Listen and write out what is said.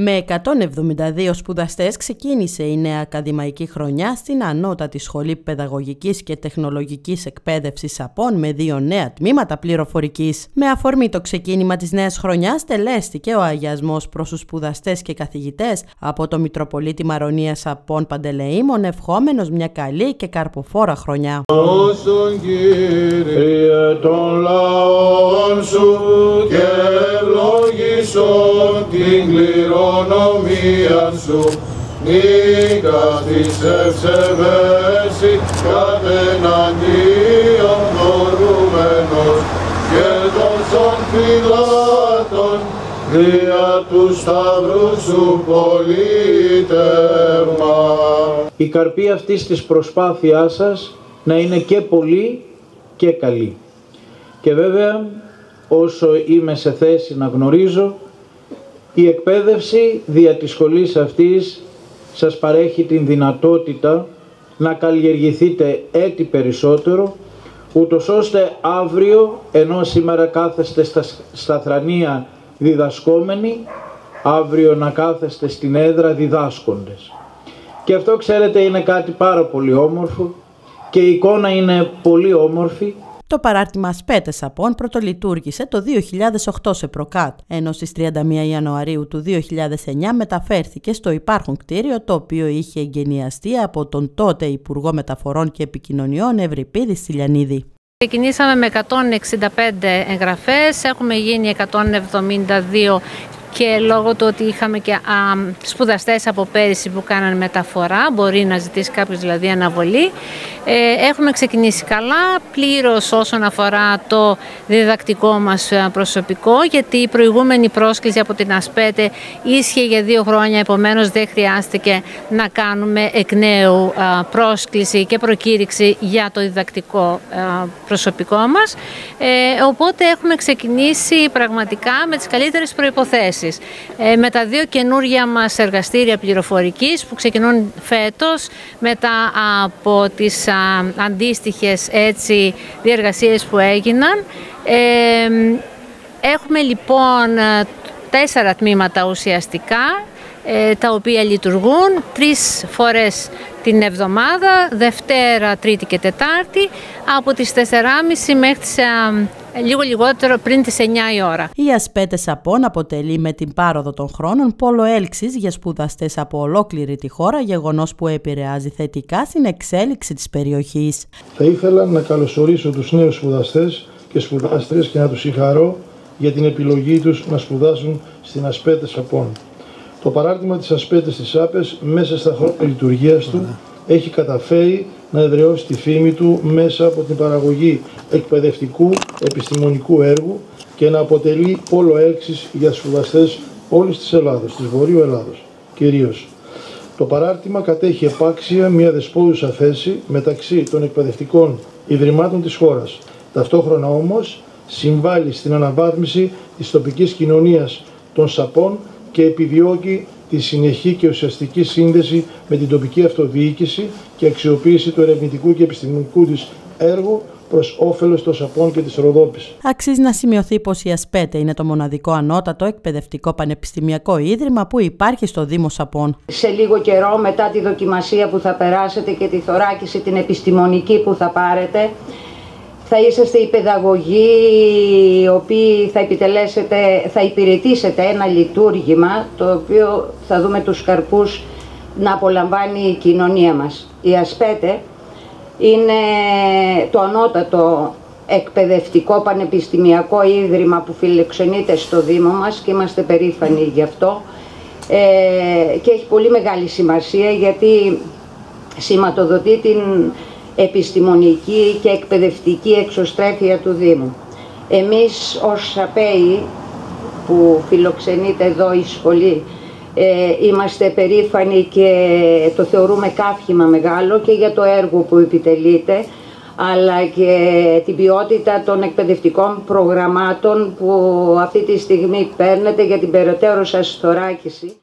Με 172 σπουδαστές ξεκίνησε η νέα ακαδημαϊκή χρονιά στην Ανώτατη Σχολή Παιδαγωγικής και Τεχνολογικής Εκπαίδευσης ΣΑΠΟΝ με δύο νέα τμήματα πληροφορικής. Με αφορμή το ξεκίνημα της νέας χρονιάς τελέστηκε ο αγιασμός προς τους σπουδαστές και καθηγητές από το Μητροπολίτη Μαρονίας ΣΑΠΟΝ Παντελεήμων ευχόμενος μια καλή και καρποφόρα χρονιά. Όσον Κύριε των λαών σου και κληρονομία σου νίκα της ευσεβέση κατεναντίον δωρούμενος και των φυλάτων δια του σταυρού σου πολίτευμα. Η καρπή αυτής της προσπάθειάς σας να είναι και πολύ και καλή. Και βέβαια όσο είμαι σε θέση να γνωρίζω η εκπαίδευση δια της σχολής αυτής σας παρέχει την δυνατότητα να καλλιεργηθείτε έτη περισσότερο ούτως ώστε αύριο ενώ σήμερα κάθεστε στα, στα θρανία διδασκόμενοι αύριο να κάθεστε στην έδρα διδάσκοντες. Και αυτό ξέρετε είναι κάτι πάρα πολύ όμορφο και η εικόνα είναι πολύ όμορφη το παράρτημα Σπέτε Σαπών πρωτολειτουργήσε το 2008 σε Προκάτ, ενώ στις 31 Ιανουαρίου του 2009 μεταφέρθηκε στο υπάρχον κτίριο το οποίο είχε εγκαινιαστεί από τον τότε Υπουργό Μεταφορών και Επικοινωνιών Ευρυπίδη Στυλιανίδη. Ξεκινήσαμε με 165 εγγραφές, έχουμε γίνει 172 και λόγω του ότι είχαμε και α, σπουδαστές από πέρυσι που κάνανε μεταφορά, μπορεί να ζητήσει κάποιος δηλαδή αναβολή. Ε, έχουμε ξεκινήσει καλά, πλήρως όσον αφορά το διδακτικό μας ε, προσωπικό, γιατί η προηγούμενη πρόσκληση από την ΑΣΠΕΤΕ ίσχυε για δύο χρόνια, επομένως δεν χρειάστηκε να κάνουμε εκ νέου πρόσκληση και προκήρυξη για το διδακτικό προσωπικό μας. Ε, οπότε έχουμε ξεκινήσει πραγματικά με τις καλύτερες προϋποθέσεις. Ε, με τα δύο καινούργια μας εργαστήρια πληροφορικής που ξεκινούν φέτος μετά από τις α, αντίστοιχες έτσι διεργασίες που έγιναν. Ε, έχουμε λοιπόν τέσσερα τμήματα ουσιαστικά ε, τα οποία λειτουργούν τρεις φορές την εβδομάδα, Δευτέρα, Τρίτη και Τετάρτη, από τις 4.30 μέχρι τις λίγο λιγότερο πριν τις 9 η ώρα. Η Ασπέτες Σαπών αποτελεί με την πάροδο των χρόνων πόλο έλξης για σπουδαστές από ολόκληρη τη χώρα, γεγονός που επηρεάζει θετικά στην εξέλιξη της περιοχής. Θα ήθελα να καλωσορίσω τους νέους σπουδαστές και σπουδάστρες και να τους συγχαρώ για την επιλογή τους να σπουδάσουν στην Ασπέτες Σαπών. Το παράρτημα της Ασπέτες της ΑΠΕΣ μέσα στα χρόνια λειτουργίας του έχει καταφέρει να εδραιώσει τη φήμη του μέσα από την παραγωγή εκπαιδευτικού επιστημονικού έργου και να αποτελεί πόλο έλξης για σπουδαστές όλης της Ελλάδος, της Βορείου Ελλάδος κυρίως. Το παράρτημα κατέχει επάξια μια δεσπόζουσα θέση μεταξύ των εκπαιδευτικών ιδρυμάτων της χώρας. Ταυτόχρονα όμως συμβάλλει στην αναβάθμιση της τοπικής κοινωνίας των ΣΑΠών και επιδιώκει τη συνεχή και ουσιαστική σύνδεση με την τοπική αυτοδιοίκηση και αξιοποίηση του ερευνητικού και επιστημονικού της έργου προς όφελος των ΣΑΠΟΝ και της Ροδόπης. Αξίζει να σημειωθεί πως η ΑΣΠΕΤΕ είναι το μοναδικό ανώτατο εκπαιδευτικό πανεπιστημιακό ίδρυμα που υπάρχει στο Δήμο Σαπών. Σε λίγο καιρό, μετά τη δοκιμασία που θα περάσετε και τη θωράκιση την επιστημονική που θα πάρετε, θα είσαστε οι παιδαγωγοί οι οποίοι θα επιτελέσετε, θα υπηρετήσετε ένα λειτουργήμα το οποίο θα δούμε τους καρπούς να απολαμβάνει η κοινωνία μας. Η ΑΣΠΕΤΕ είναι το ανώτατο εκπαιδευτικό πανεπιστημιακό ίδρυμα που φιλοξενείται στο Δήμο μας και είμαστε περήφανοι γι' αυτό ε, και έχει πολύ μεγάλη σημασία γιατί σηματοδοτεί την επιστημονική και εκπαιδευτική εξωστρέφεια του Δήμου. Εμείς ως ΣΑΠΕΙ που φιλοξενείται εδώ η σχολή ε, είμαστε περήφανοι και το θεωρούμε καύχημα μεγάλο και για το έργο που επιτελείται αλλά και την ποιότητα των εκπαιδευτικών προγραμμάτων που αυτή τη στιγμή παίρνετε για την περαιτέρω σας θωράκιση.